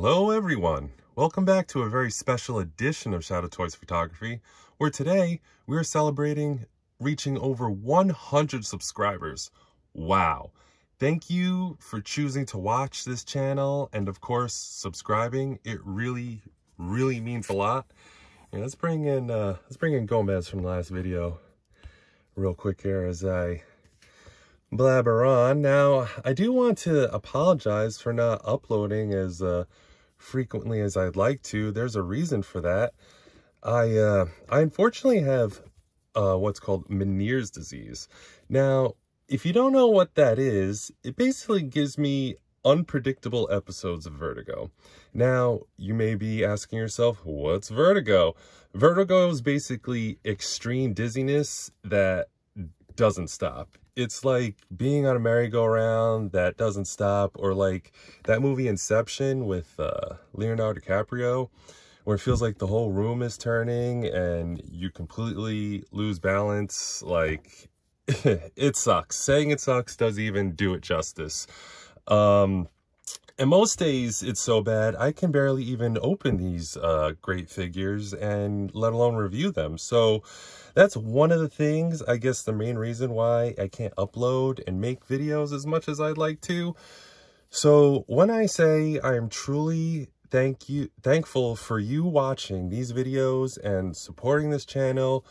Hello everyone! Welcome back to a very special edition of Shadow Toys Photography, where today we are celebrating reaching over 100 subscribers. Wow! Thank you for choosing to watch this channel and of course subscribing. It really, really means a lot. Let's bring in uh, let's bring in Gomez from the last video real quick here as I blabber on. Now, I do want to apologize for not uploading as uh, frequently as I'd like to. There's a reason for that. I, uh, I unfortunately have uh, what's called Meniere's disease. Now, if you don't know what that is, it basically gives me unpredictable episodes of vertigo. Now, you may be asking yourself, what's vertigo? Vertigo is basically extreme dizziness that doesn't stop. It's like being on a merry-go-round that doesn't stop, or like that movie Inception with uh, Leonardo DiCaprio, where it feels like the whole room is turning and you completely lose balance. Like, it sucks. Saying it sucks doesn't even do it justice. Um, and most days it's so bad, I can barely even open these uh, great figures and let alone review them. So that's one of the things, I guess the main reason why I can't upload and make videos as much as I'd like to. So when I say I am truly thank you thankful for you watching these videos and supporting this channel,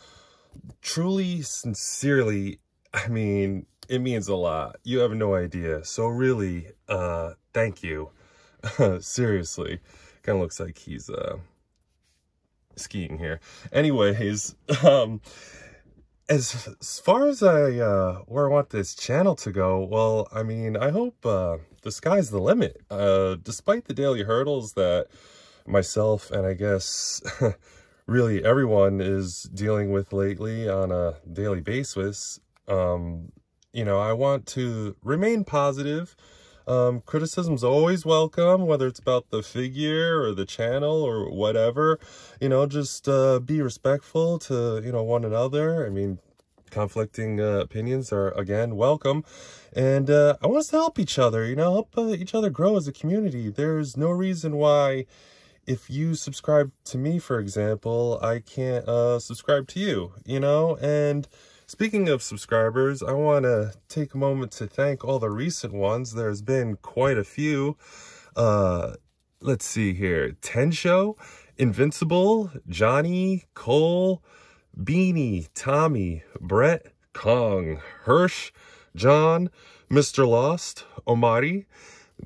truly, sincerely, I mean, it means a lot. You have no idea. So really, uh, thank you. Seriously. Kind of looks like he's, uh, skiing here. Anyways, um, as, as far as I, uh, where I want this channel to go, well, I mean, I hope, uh, the sky's the limit. Uh, despite the daily hurdles that myself and I guess really everyone is dealing with lately on a daily basis, um, you know, I want to remain positive. Um, criticism's always welcome, whether it's about the figure or the channel or whatever. You know, just uh, be respectful to, you know, one another. I mean, conflicting uh, opinions are, again, welcome. And uh, I want us to help each other, you know, help uh, each other grow as a community. There's no reason why if you subscribe to me, for example, I can't uh, subscribe to you, you know, and Speaking of subscribers, I want to take a moment to thank all the recent ones. There's been quite a few. Uh, let's see here. Tensho, Invincible, Johnny, Cole, Beanie, Tommy, Brett, Kong, Hirsch, John, Mr. Lost, Omari,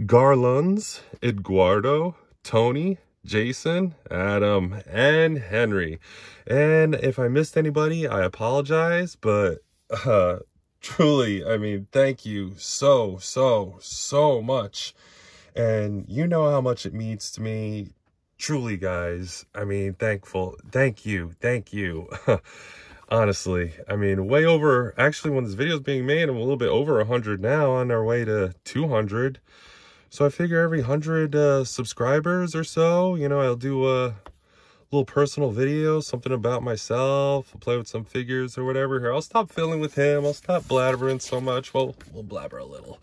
Garlands, Eduardo, Tony, Jason, Adam, and Henry. And if I missed anybody, I apologize, but uh, truly, I mean, thank you so, so, so much. And you know how much it means to me. Truly, guys. I mean, thankful. Thank you. Thank you. Honestly, I mean, way over, actually, when this video is being made, I'm a little bit over 100 now, on our way to 200. So I figure every 100 uh, subscribers or so, you know, I'll do a little personal video, something about myself, I'll play with some figures or whatever here. I'll stop filling with him. I'll stop blabbering so much. Well, we'll blabber a little.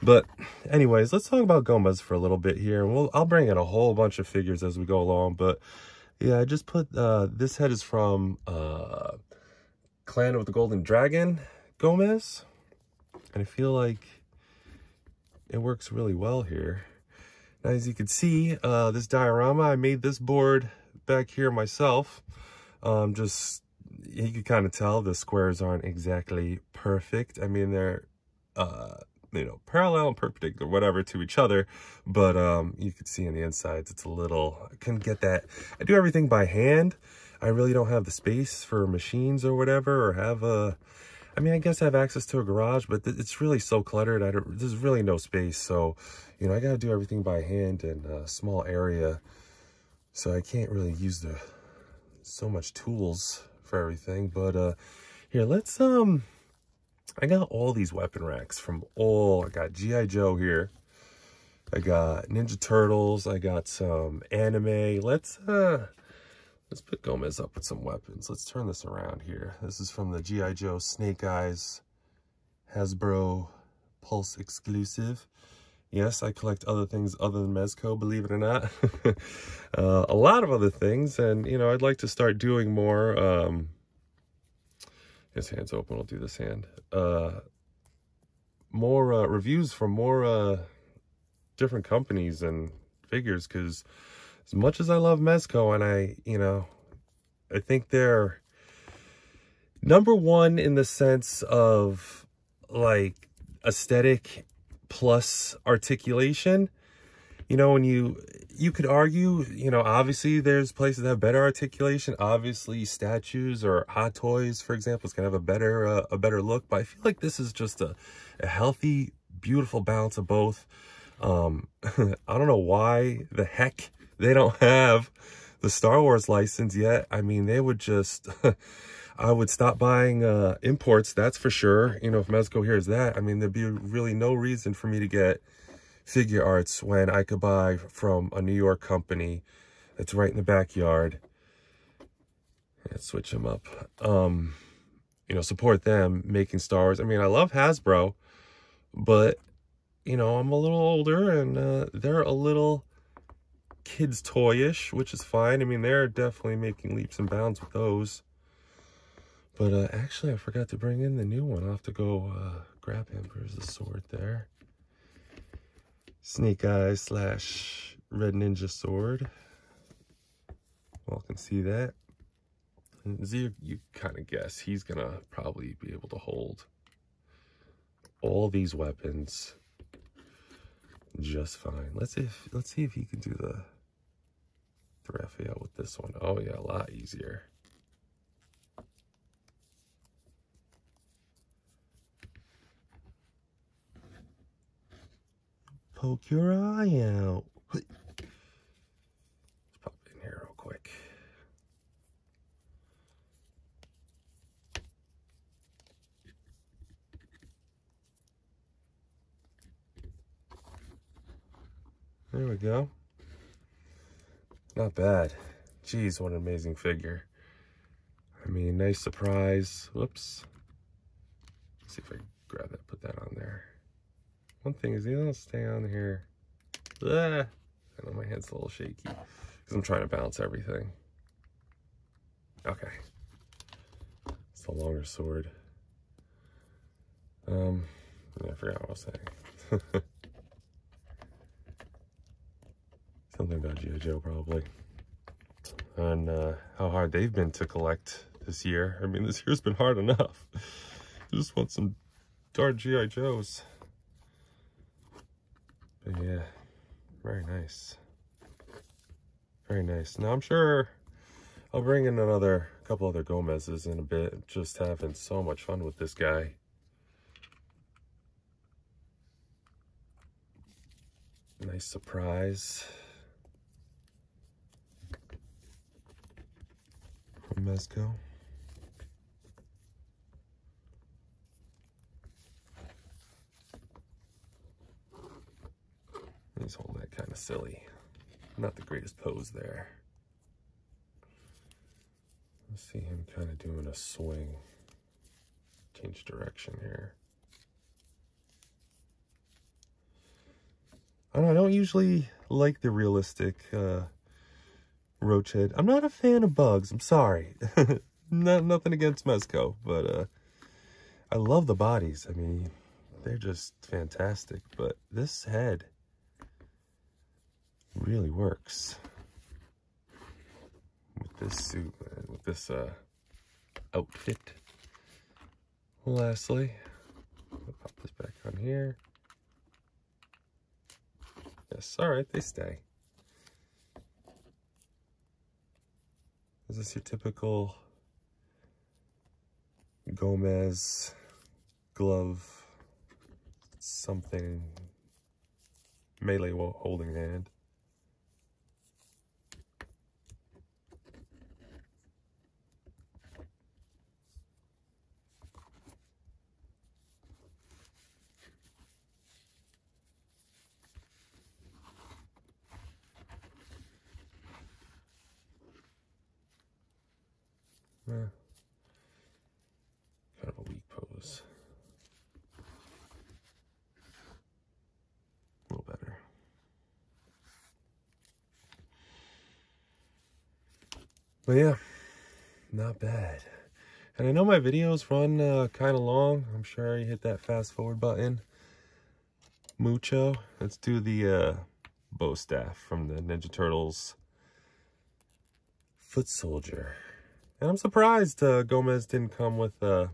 But anyways, let's talk about Gomez for a little bit here. We'll, I'll bring in a whole bunch of figures as we go along. But yeah, I just put, uh, this head is from uh, Clan of the Golden Dragon Gomez. And I feel like it works really well here. Now, as you can see, uh, this diorama, I made this board back here myself. Um, just, you can kind of tell the squares aren't exactly perfect. I mean, they're, uh, you know, parallel and perpendicular, whatever, to each other. But um, you can see on the insides, it's a little, I couldn't get that. I do everything by hand. I really don't have the space for machines or whatever, or have a, I mean, I guess I have access to a garage, but it's really so cluttered. I don't, there's really no space. So, you know, I got to do everything by hand in a small area. So I can't really use the so much tools for everything. But uh, here, let's, um, I got all these weapon racks from all, I got G.I. Joe here. I got Ninja Turtles. I got some anime. Let's, uh, Let's put Gomez up with some weapons. Let's turn this around here. This is from the G.I. Joe Snake Eyes Hasbro Pulse exclusive. Yes, I collect other things other than Mezco, believe it or not. uh, a lot of other things, and, you know, I'd like to start doing more. Um, his hand's open, I'll do this hand. Uh, more uh, reviews from more uh, different companies and figures, because as much as I love Mezco, and I, you know, I think they're number one in the sense of, like, aesthetic plus articulation. You know, when you, you could argue, you know, obviously there's places that have better articulation. Obviously statues or hot toys, for example, is going to have a better, uh, a better look. But I feel like this is just a, a healthy, beautiful balance of both. Um, I don't know why the heck they don't have the Star Wars license yet. I mean, they would just, I would stop buying uh, imports, that's for sure. You know, if Mezco hears that, I mean, there'd be really no reason for me to get Figuarts when I could buy from a New York company that's right in the backyard. And switch them up. Um, you know, support them making Star Wars. I mean, I love Hasbro, but, you know, I'm a little older and uh, they're a little kids toyish, which is fine. I mean, they're definitely making leaps and bounds with those. But uh, actually, I forgot to bring in the new one. I'll have to go uh, grab him. There's the sword there. Snake Eye slash Red Ninja Sword. Well, can see that. And Z, you kind of guess he's going to probably be able to hold all these weapons just fine. Let's see if let's see if he can do the Raphael with this one. Oh yeah, a lot easier. Poke your eye out. Let's pop in here real quick. There we go. Not bad. Jeez, what an amazing figure. I mean, nice surprise. Whoops. Let's see if I grab that, put that on there. One thing is, he don't stay on here. Ah, I know my hand's a little shaky because I'm trying to balance everything. Okay. It's the longer sword. Um, I forgot what I was saying. Something about G.I. Joe, probably. And uh, how hard they've been to collect this year. I mean, this year's been hard enough. I just want some darn G.I. Joes. But yeah, very nice. Very nice. Now I'm sure I'll bring in another couple other Gomez's in a bit. Just having so much fun with this guy. Nice surprise. Mezco. He's holding that kind of silly. Not the greatest pose there. Let's see him kind of doing a swing. Change direction here. I don't, I don't usually like the realistic uh, roach head. I'm not a fan of bugs. I'm sorry. not, nothing against Mezco, but uh, I love the bodies. I mean, they're just fantastic. But this head really works with this suit, with this uh, outfit. Lastly, pop this back on here. Yes, all right, they stay. Is this your typical Gomez glove something melee holding hand? Eh, kind of a weak pose. A little But yeah, not bad. And I know my videos run uh, kind of long. I'm sure you hit that fast forward button. Mucho. Let's do the uh, bow staff from the Ninja Turtles foot soldier. And I'm surprised uh, Gomez didn't come with a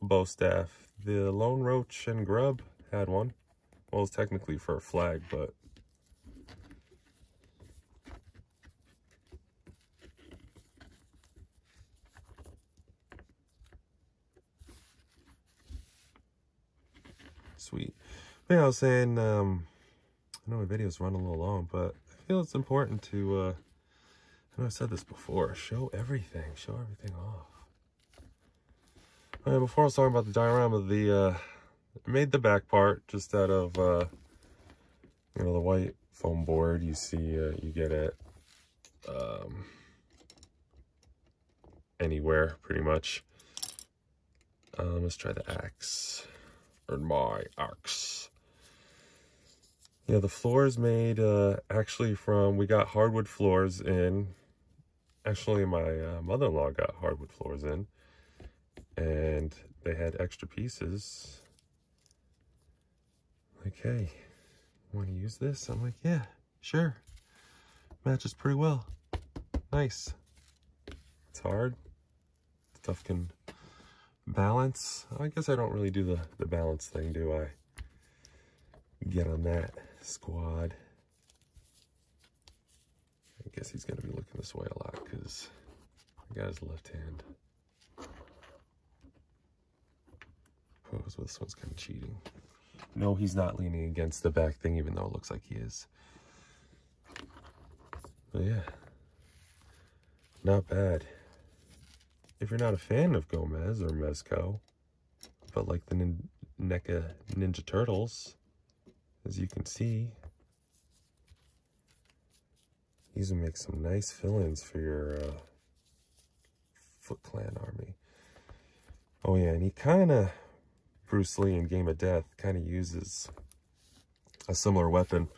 bow staff. The Lone Roach and Grub had one. Well, it's technically for a flag, but sweet. Yeah, I was saying, um, I know my videos run a little long, but I feel it's important to, uh, I know I said this before, show everything, show everything off. Right, before I was talking about the diorama, the, uh, I made the back part just out of, uh, you know, the white foam board you see, uh, you get it, um, anywhere, pretty much. Um, let's try the axe and my axe. Yeah, the floor is made uh, actually from, we got hardwood floors in. Actually, my uh, mother-in-law got hardwood floors in. And they had extra pieces. Like, hey, want to use this? I'm like, yeah, sure. Matches pretty well. Nice. It's hard. Stuff can balance. I guess I don't really do the, the balance thing, do I? Get on that squad. I guess he's going to be looking this way a lot because I got his left hand. Oh, well, this one's kind of cheating. No, he's not leaning against the back thing, even though it looks like he is. But yeah, not bad if you're not a fan of Gomez or Mezco, but like the nin NECA Ninja Turtles, as you can see, these will make some nice fill-ins for your uh, Foot Clan army. Oh yeah, and he kind of, Bruce Lee in Game of Death, kind of uses a similar weapon.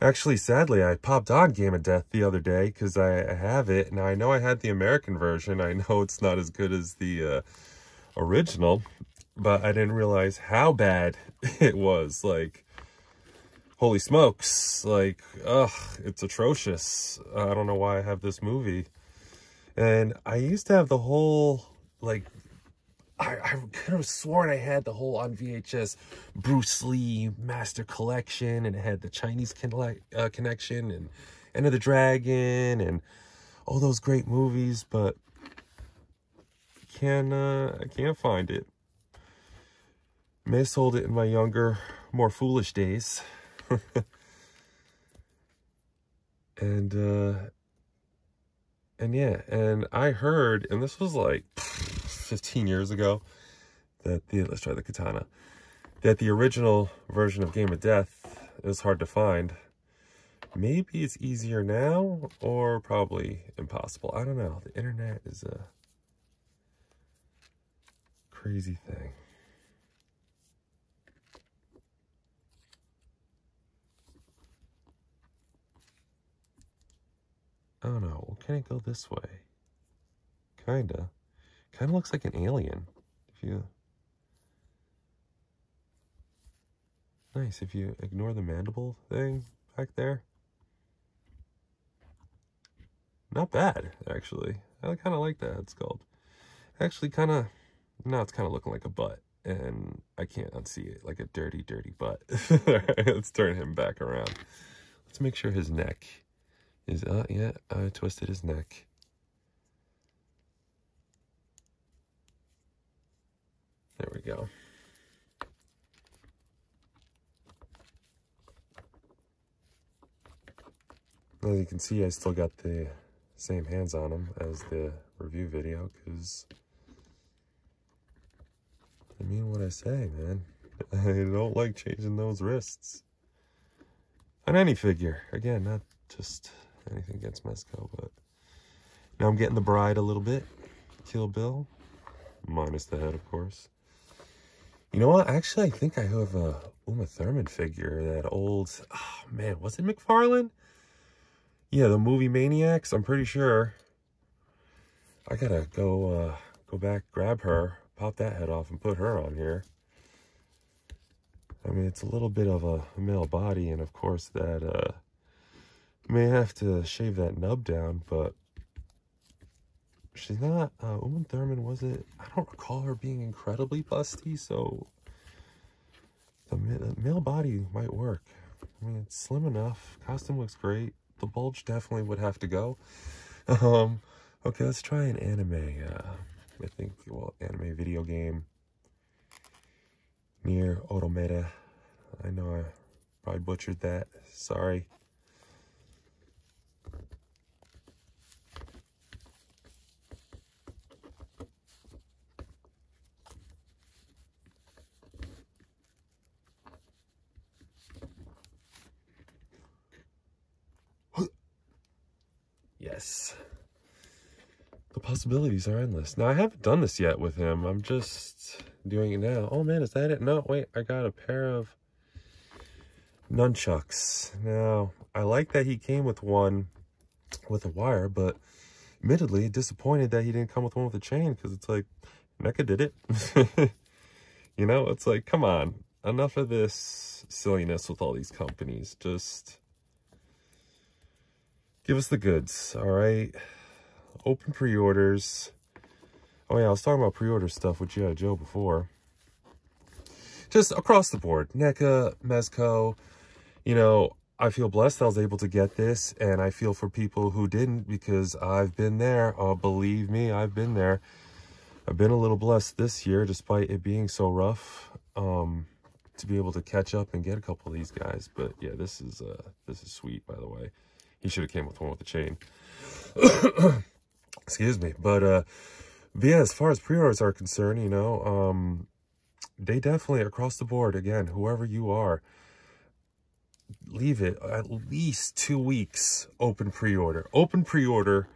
Actually, sadly, I popped on Game of Death the other day because I, have it. Now, I know I had the American version. I know it's not as good as the uh, original, but I didn't realize how bad it was. Like, holy smokes. Like, ugh, it's atrocious. I don't know why I have this movie. And I used to have the whole, like, I, I could have sworn I had the whole on VHS Bruce Lee Master Collection, and it had the Chinese uh, Connection and Enter the Dragon and all those great movies, but can uh, I can't find it. May have sold it in my younger, more foolish days. and uh, and yeah, and I heard, and this was like 15 years ago that the, let's try the katana, that the original version of Game of Death is hard to find. Maybe it's easier now or probably impossible. I don't know. The internet is a crazy thing. I don't know. Can it go this way? Kinda. Kind of looks like an alien. If you... Nice, if you ignore the mandible thing back there. Not bad, actually. I kind of like that sculpt. Actually, kind of, now it's kind of looking like a butt. And I can't unsee it, like a dirty, dirty butt. let's turn him back around. Let's make sure his neck is, uh, yeah, I twisted his neck. There we go. As you can see, I still got the same hands on them as the review video, because, I mean what I say, man. I don't like changing those wrists. On any figure. Again, not just anything against Mezco, but now I'm getting the bride a little bit. Kill Bill. Minus the head, of course. You know what? Actually, I think I have a Uma Thurman figure. That old, oh man, was it McFarlane? yeah, the movie Maniacs, I'm pretty sure. I gotta go, uh, go back, grab her, pop that head off and put her on here. I mean, it's a little bit of a male body, and of course that, uh, may have to shave that nub down, but she's not, uh, Uma Thurman, was it? I don't recall her being incredibly busty, so the, male body might work. I mean, it's slim enough. Costume looks great. The bulge definitely would have to go. Um, okay, let's try an anime. Uh, I think, well, anime video game. NieR Automata. I know I probably butchered that. Sorry. The possibilities are endless. Now, I haven't done this yet with him. I'm just doing it now. Oh, man, is that it? No, wait. I got a pair of nunchucks. Now, I like that he came with one with a wire, but admittedly disappointed that he didn't come with one with a chain because it's like, NECA did it. you know, it's like, come on. Enough of this silliness with all these companies. Just give us the goods, all right? Open pre-orders. Oh yeah, I was talking about pre-order stuff with G.I. Joe before. Just across the board, NECA, Mezco, you know, I feel blessed I was able to get this, and I feel for people who didn't because I've been there. Oh, believe me, I've been there. I've been a little blessed this year, despite it being so rough, um, to be able to catch up and get a couple of these guys. But yeah, this is uh, this is sweet, by the way. He should have came with one with a chain. Excuse me. But, uh, but yeah, as far as pre-orders are concerned, you know, um, they definitely, across the board, again, whoever you are, leave it at least two weeks open pre-order. Open pre-order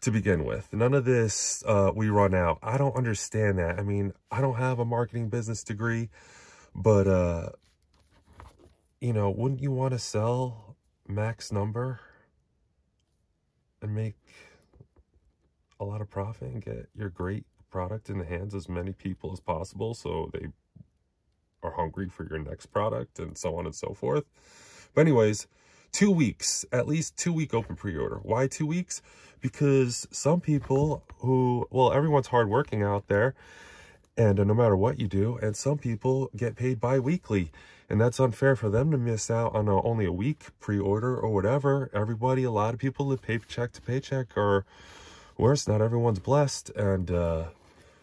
to begin with. None of this, uh, we run out. I don't understand that. I mean, I don't have a marketing business degree, but, uh, you know, wouldn't you want to sell max number and make a lot of profit and get your great product in the hands of as many people as possible so they are hungry for your next product and so on and so forth. But anyways, two weeks, at least two week open pre-order. Why two weeks? Because some people who, well, everyone's hardworking out there and uh, no matter what you do, and some people get paid bi-weekly and that's unfair for them to miss out on a, only a week pre-order or whatever. Everybody, a lot of people live paycheck to paycheck or worse, not everyone's blessed. And, uh,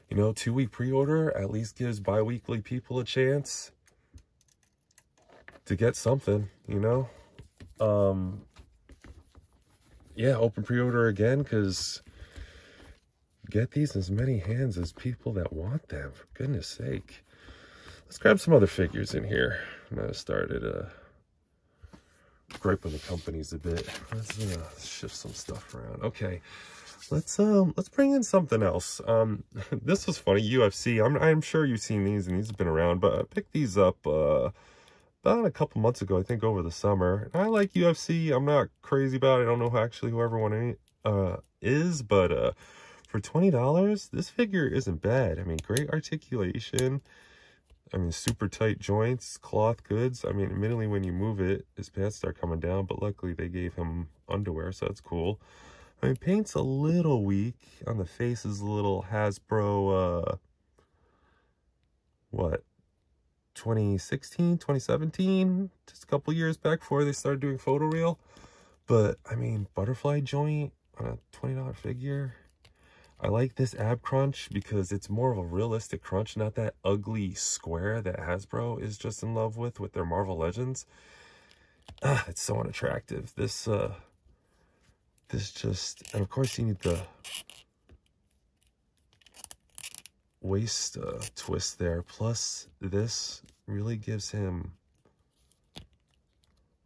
you know, two week pre-order at least gives bi-weekly people a chance to get something, you know? Um, yeah, open pre-order again because get these as many hands as people that want them, for goodness sake. Let's grab some other figures in here. I'm gonna start started uh, griping the companies a bit. Let's uh, shift some stuff around. Okay, let's um let's bring in something else. Um, this was funny. UFC. I'm I'm sure you've seen these and these have been around, but I picked these up uh about a couple months ago. I think over the summer. I like UFC. I'm not crazy about it. I don't know actually who everyone uh is, but uh for twenty dollars, this figure isn't bad. I mean, great articulation. I mean, super tight joints, cloth goods. I mean, admittedly, when you move it, his pants start coming down, but luckily they gave him underwear, so that's cool. I mean, paint's a little weak. On the face is a little Hasbro, uh, what, 2016, 2017? Just a couple years back before they started doing photoreal. But, I mean, butterfly joint on a $20 figure. I like this ab crunch because it's more of a realistic crunch, not that ugly square that Hasbro is just in love with with their Marvel Legends. Ah, it's so unattractive. This, uh, this just, and of course you need the waist uh, twist there. Plus, this really gives him,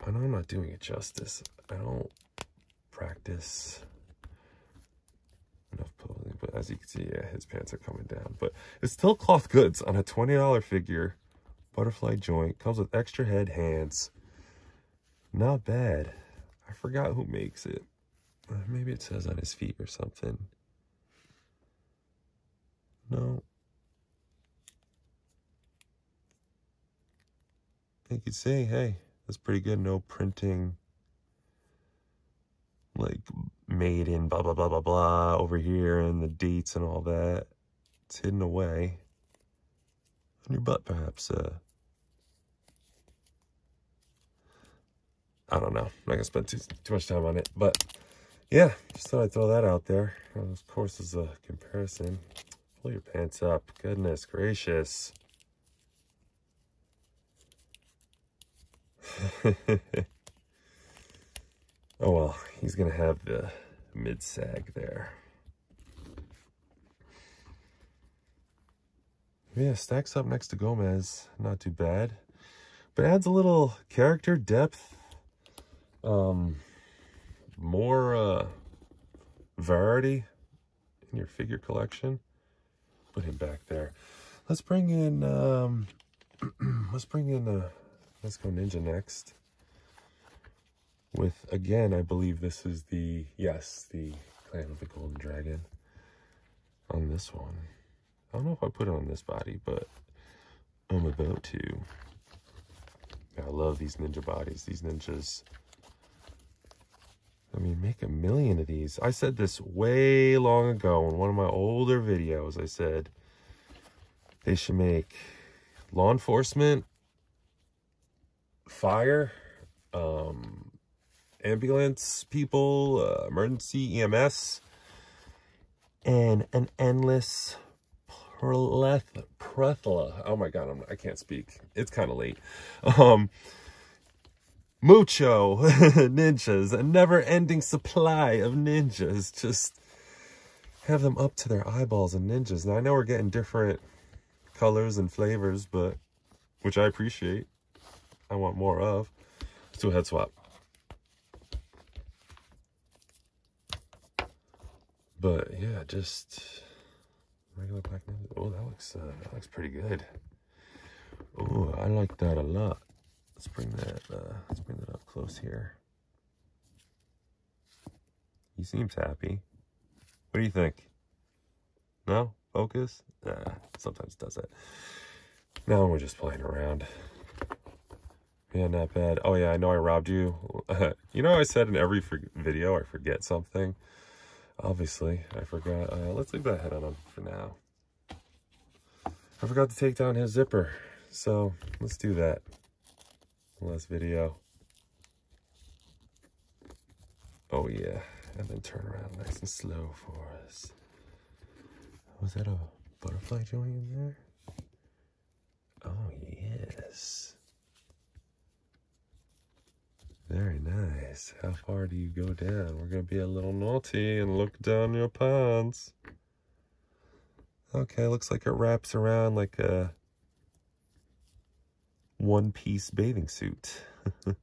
I know I'm not doing it justice. I don't practice enough posing, but as you can see, yeah, his pants are coming down. But it's still cloth goods on a $20 figure. Butterfly joint, comes with extra head hands. Not bad. I forgot who makes it. Uh, maybe it says on his feet or something. No. You could say, hey, that's pretty good. No printing, like made in blah, blah, blah, blah, blah over here and the dates and all that. It's hidden away on your butt, perhaps. Uh, I don't know. I'm not going to spend too, too much time on it. But yeah, just thought I'd throw that out there. of course, as a comparison. Pull your pants up. Goodness gracious. oh well, he's going to have the mid sag there. Yeah, stacks up next to Gomez. Not too bad. But adds a little character depth. Um, more uh, variety in your figure collection. Put him back there. Let's bring in, um, let's bring in, uh, let's go Ninja next. With, again, I believe this is the, yes, the Clan of the Golden Dragon on this one. I don't know if I put it on this body, but I'm about to. I love these ninja bodies. These ninjas. I mean, make a million of these. I said this way long ago in one of my older videos. I said they should make law enforcement, fire, um, ambulance people, uh, emergency EMS, and an endless Prethla. Oh my god, I'm, I can not speak. It's kind of late. Um, mucho ninjas, a never-ending supply of ninjas. Just have them up to their eyeballs of ninjas. Now I know we're getting different colors and flavors, but which I appreciate. I want more of. Let's do a head swap. But yeah, just regular black ninja. Oh, that looks uh, that looks pretty good. Oh, I like that a lot. Let's bring that uh, let's bring that up close here. He seems happy. What do you think? No? Focus? Nah, sometimes does it. Now we're just playing around. Yeah, not bad. Oh yeah, I know I robbed you. you know I said in every video I forget something. Obviously, I forgot. Uh, let's leave that head on for now. I forgot to take down his zipper. So let's do that. Last video. Oh yeah. And then turn around nice and slow for us. Was that a butterfly joint in there? Oh yes. Very nice. How far do you go down? We're going to be a little naughty and look down your pants. Okay, looks like it wraps around like a one-piece bathing suit.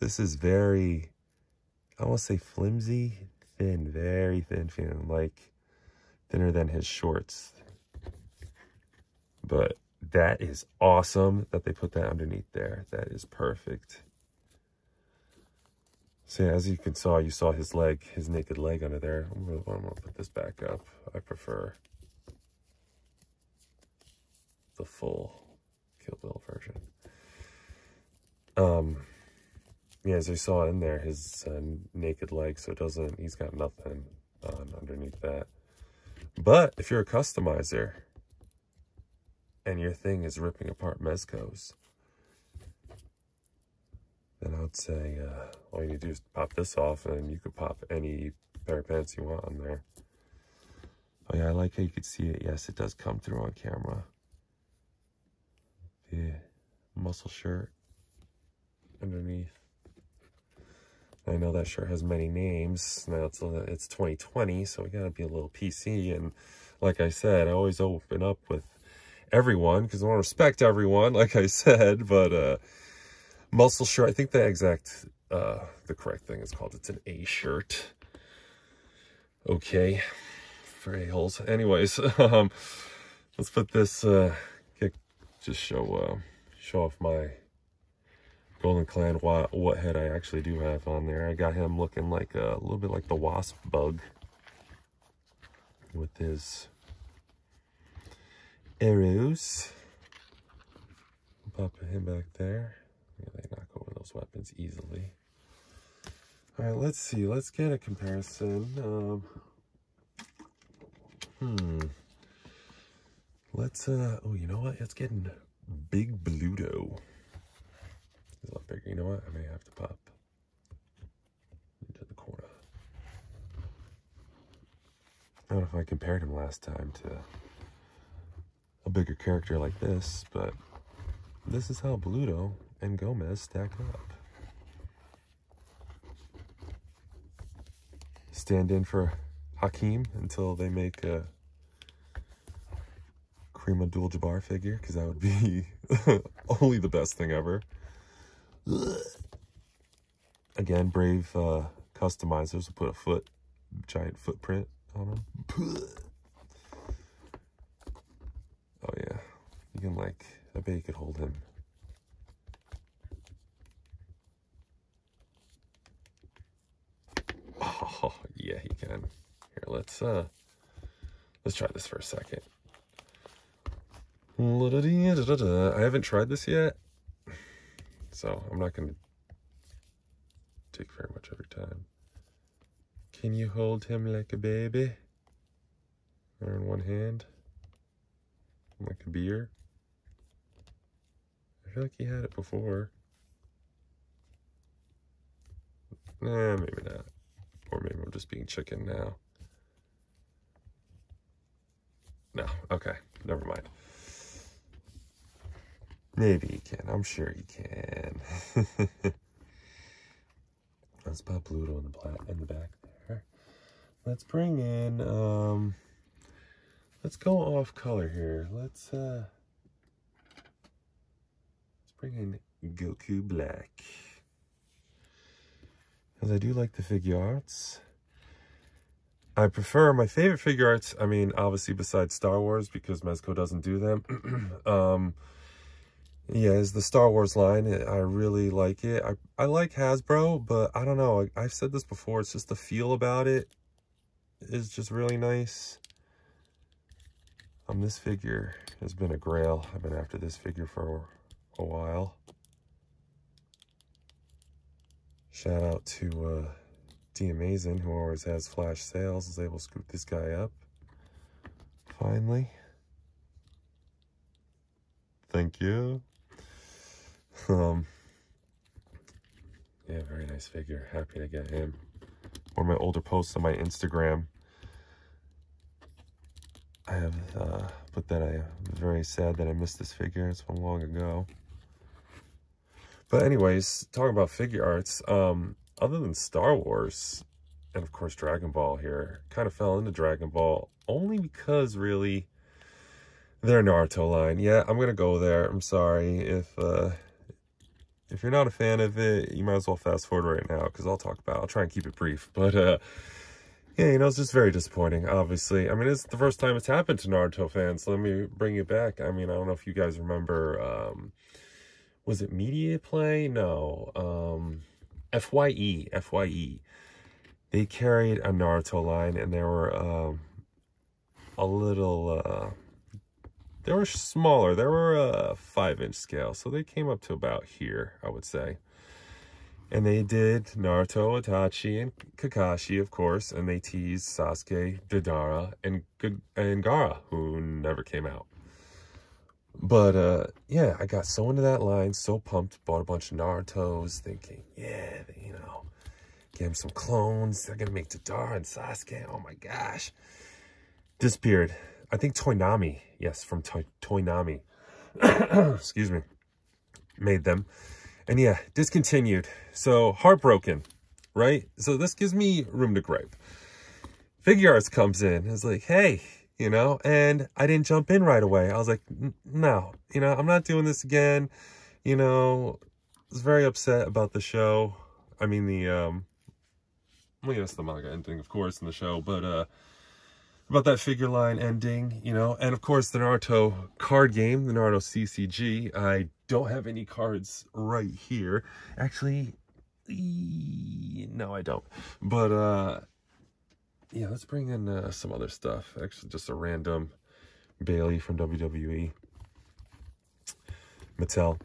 this is very, I want to say flimsy, thin, very thin, thin, like thinner than his shorts. But that is awesome that they put that underneath there. That is perfect. So as you can saw, you saw his leg, his naked leg under there. I'm gonna, I'm gonna put this back up. I prefer the full Kill Bill version. Um, yeah, as you saw in there, his uh, naked leg, so it doesn't, he's got nothing on underneath that. But if you're a customizer and your thing is ripping apart Mezco's, then I would say uh, all you need to do is pop this off and you could pop any pair of pants you want on there. Oh yeah, I like how you could see it. Yes, it does come through on camera. The muscle shirt underneath. I know that shirt has many names. Now it's, it's 2020, so we gotta be a little PC. And like I said, I always open up with everyone because I want to respect everyone, like I said. But uh, muscle shirt. I think the exact, uh, the correct thing is called, it's an A shirt. Okay, for a-holes. Anyways, um, let's put this, uh, get, just show, uh, show off my Golden Clan what, what head I actually do have on there. I got him looking like a, a little bit like the wasp bug with his arrows. Pop him back there. They knock over those weapons easily. All right, let's see. Let's get a comparison. Um, hmm. Let's, uh, oh, you know what? Let's get Big Bluto. He's a lot bigger. You know what? I may have to pop into the corner. I don't know if I compared him last time to a bigger character like this, but this is how Bluto and Gomez stack up. Stand in for Hakim until they make a Kareem Abdul-Jabbar figure, because that would be only the best thing ever. Again, Brave uh, customizers will put a foot, giant footprint on them. Oh yeah, you can like, I bet you could hold him. Oh Here, let's uh, let's try this for a second. I haven't tried this yet, so I'm not to take very much your time. Can you hold him like a baby? Or in one hand? Like a beer? I feel like he had it before. Nah, maybe not. Or maybe I'm just being chicken now. No, okay, never mind. Maybe you can. I'm sure you can. Let's put Bluto in the in the back there. Let's bring in um let's go off color here. Let's uh let's bring in Goku Black. I do like the Figuarts. I prefer my favorite Figuarts. I mean, obviously besides Star Wars, because Mezco doesn't do them. um yeah, is the Star Wars line. I really like it. I, I like Hasbro, but I don't know. I, have said this before. It's just the feel about it is just really nice. Um, this figure has been a grail. I've been after this figure for a while. Shout out to uh, D Amazing, who always has flash sales, is able to scoop this guy up. Finally. Thank you. Um, yeah, very nice figure. Happy to get him. One of my older posts on my Instagram. I have uh, put that I am very sad that I missed this figure. It's from long ago. But anyways, talking about Figuarts, um, other than Star Wars, and of course Dragon Ball here, kind of fell into Dragon Ball only because really their Naruto line. Yeah, I'm going to go there. I'm sorry if uh, if you're not a fan of it, you might as well fast forward right now because I'll talk about I'll try and keep it brief. But uh, yeah, you know, it's just very disappointing, obviously. I mean, it's the first time it's happened to Naruto fans. Let me bring it back. I mean, I don't know if you guys remember, um, was it Media Play? No. Um, FYE, FYE. They carried a Naruto line and they were um, a little... Uh, they were smaller. They were a five inch scale. So they came up to about here, I would say. And they did Naruto, Itachi, and Kakashi, of course. And they teased Sasuke, Deidara, and, and Gaara, who never came out. But, uh, yeah, I got so into that line, so pumped, bought a bunch of Narutos, thinking, yeah, you know, get him some clones. They're going to make Deidara and Sasuke. Oh, my gosh. Disappeared. I think Toynami, yes, from Toy, Toynami, excuse me, made them. And yeah, discontinued. So heartbroken, right? So this gives me room to gripe. Figuarts comes in. It's like, hey, you know, and I didn't jump in right away. I was like, no, you know, I'm not doing this again. You know, I was very upset about the show. I mean, the, um, well, yes, the manga ending, of course, in the show, but, uh, about that figure line ending, you know, and of course the Naruto card game, the Naruto CCG, I don't have any cards right here. Actually, no, I don't. But, uh, yeah, let's bring in uh, some other stuff. Actually, just a random Bailey from WWE. Mattel.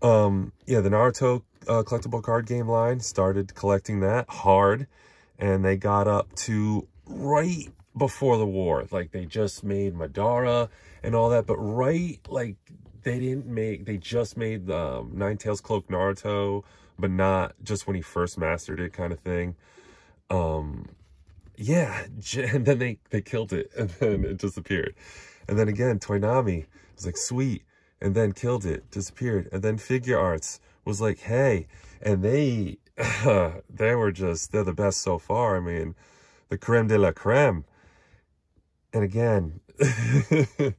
Um, yeah, the Naruto uh, collectible card game line started collecting that hard. And they got up to right before the war. Like, they just made Madara and all that. But right, like, they didn't make, they just made um, Nine Tails Cloak Naruto, but not just when he first mastered it kind of thing. Um, yeah, and then they, they killed it and then it disappeared. And then again, Toynami was like, sweet, and then killed it, disappeared. And then Figuarts was like, hey, and they, they were just, they're the best so far. I mean, the creme de la creme. And again,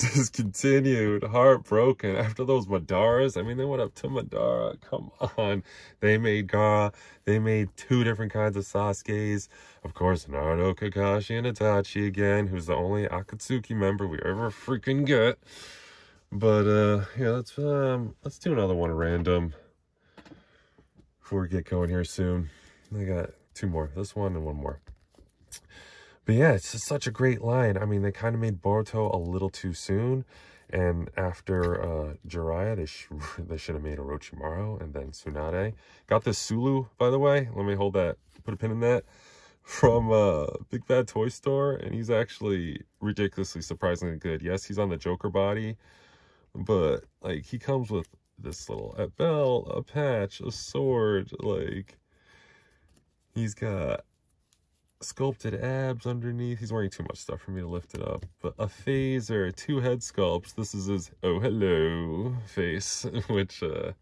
discontinued, heartbroken after those Madaras. I mean, they went up to Madara. Come on. They made Gaara. They made two different kinds of Sasuke's. Of course, Naruto, Kakashi, and Itachi again, who's the only Akatsuki member we ever freaking get. But, uh, yeah, let's, um, let's do another one random before we get going here soon. I got two more. This one and one more. But yeah, it's just such a great line. I mean, they kind of made Boruto a little too soon. And after uh, Jiraiya, they, sh they should have made Orochimaru and then Tsunade. Got this Sulu, by the way. Let me hold that, put a pin in that. From uh, Big Bad Toy Store. And he's actually ridiculously, surprisingly good. Yes, he's on the Joker body. But, like, he comes with this little belt, a patch, a sword. Like, he's got sculpted abs underneath. He's wearing too much stuff for me to lift it up. But a phaser, two head sculpts. This is his oh hello face, which uh,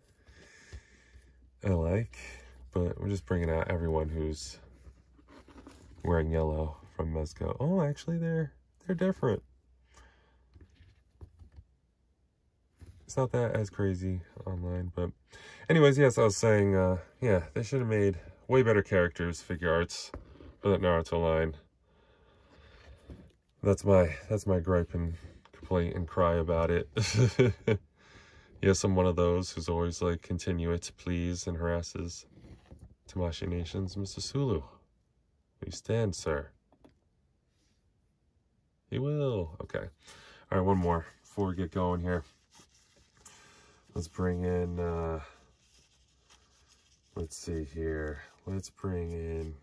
I like. But we're just bringing out everyone who's wearing yellow from Mezco. Oh, actually, they're they're different. It's not that as crazy online, but anyways, yes, I was saying, uh, yeah, they should have made way better characters, Figuarts for that Naruto line. That's my that's my gripe and complaint and cry about it. yes, I'm one of those who's always like, continue it, please, and harasses Tamashii Nations. Mr. Sulu, we stand, sir. He will. Okay. All right, one more before we get going here. Let's bring in, uh, let's see here. Let's bring in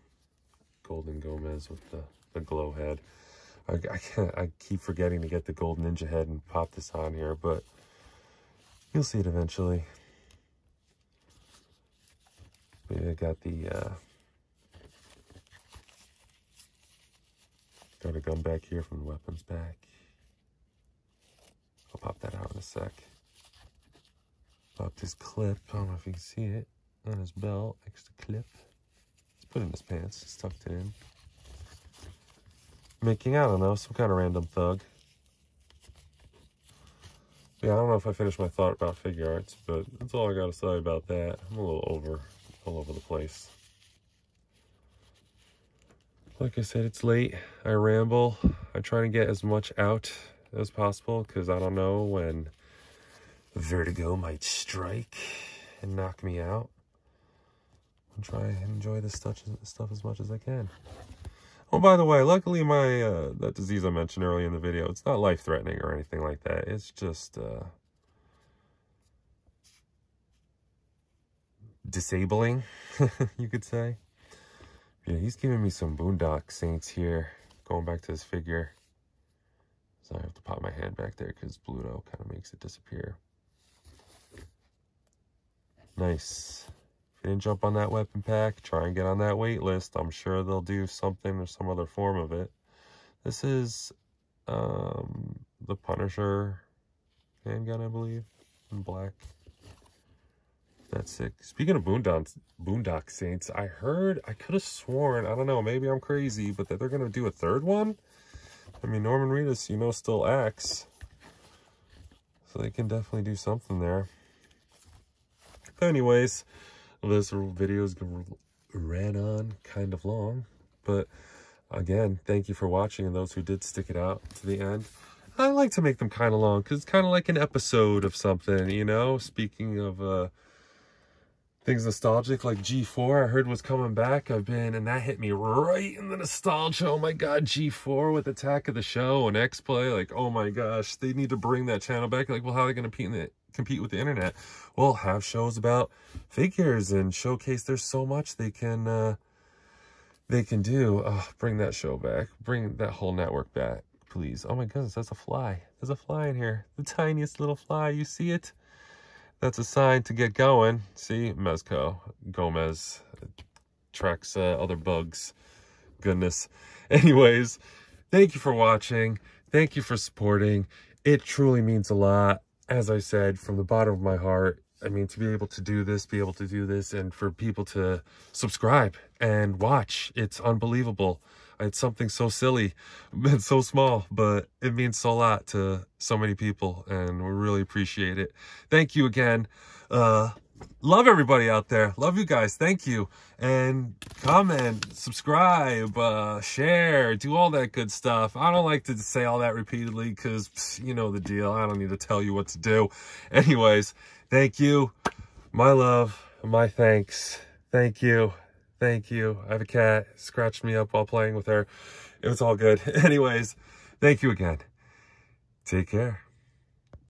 Golden Gomez with the, the glow head. I, I, can't, I keep forgetting to get the gold ninja head and pop this on here, but you'll see it eventually. Maybe I got the, uh, got a gun back here from the weapons back. I'll pop that out in a sec. Popped his clip, I don't know if you can see it, on his belt, extra clip put in his pants. He's tucked it in. Making, I don't know, some kind of random thug. Yeah, I don't know if I finished my thought about Figuarts, but that's all I got to say about that. I'm a little over, all over the place. Like I said, it's late. I ramble. I try to get as much out as possible because I don't know when vertigo might strike and knock me out and try and enjoy this stuff, as much as I can. Oh, by the way, luckily my, uh, that disease I mentioned earlier in the video, it's not life-threatening or anything like that. It's just, uh, disabling, you could say. Yeah, he's giving me some Boondock Saints here, going back to his figure. So I have to pop my hand back there because Bluto kind of makes it disappear. Nice didn't jump on that weapon pack, try and get on that wait list. I'm sure they'll do something or some other form of it. This is um, the Punisher handgun, I believe, in black. That's sick. Speaking of Boondock, Boondock Saints, I heard, I could have sworn, I don't know, maybe I'm crazy, but that they're going to do a third one? I mean, Norman Reedus, you know, still acts. So they can definitely do something there. Anyways, this video is ran on kind of long, but again, thank you for watching and those who did stick it out to the end. I like to make them kind of long because it's kind of like an episode of something, you know? Speaking of uh, things nostalgic, like G4, I heard was coming back. I've been, and that hit me right in the nostalgia. Oh my God, G4 with Attack of the Show and X-Play. Like, oh my gosh, they need to bring that channel back. Like, well, how are they going to compete, the, compete with the internet? will have shows about figures and showcase there's so much they can, uh, they can do. Oh, bring that show back. Bring that whole network back please. Oh my goodness, that's a fly. There's a fly in here. The tiniest little fly. You see it? That's a sign to get going. See? Mezco. Gomez. Tracks uh, other bugs. Goodness. Anyways, thank you for watching. Thank you for supporting. It truly means a lot. As I said, from the bottom of my heart, I mean, to be able to do this, be able to do this, and for people to subscribe and watch, it's unbelievable. It's something so silly and so small, but it means so lot to so many people, and we really appreciate it. Thank you again. Uh, love everybody out there. Love you guys. Thank you. And comment, subscribe, uh, share, do all that good stuff. I don't like to say all that repeatedly because you know the deal. I don't need to tell you what to do. Anyways, thank you. My love, my thanks. Thank you. Thank you. I have a cat. Scratched me up while playing with her. It was all good. Anyways, thank you again. Take care.